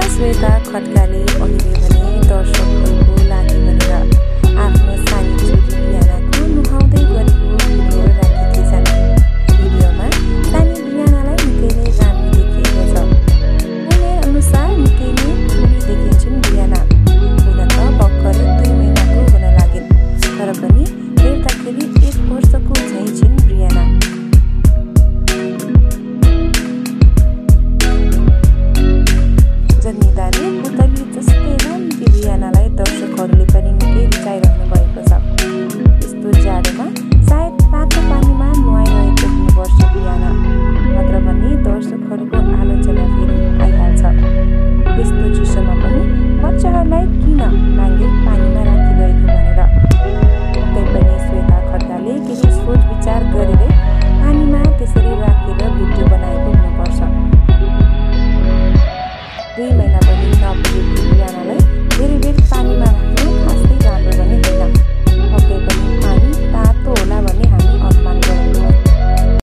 श्वेता खड्काले अहिले भने दर्शकहरूको लागि एरिरहनु भएको छ। यस्तो जाडोमा सायद तातो पानीमा नुहाइरहेको पुग्नुपर्छ बिहान। नत्र भने दर्शकहरूको आलोचना फेरि आइहाल्छ। यस्तो चिसोमा पनि बच्चाहरूलाई किन नाङ्गे पानीमा राखिरहेको भनेर। तै पनि श्वेता खड्काले केही सोच विचार गरेरै पानीमा त्यसरी राखेर भिडियो बनाएको हुनुपर्छ। दुई महिना पनि नपुगेको बिहानलाई धेरै बेर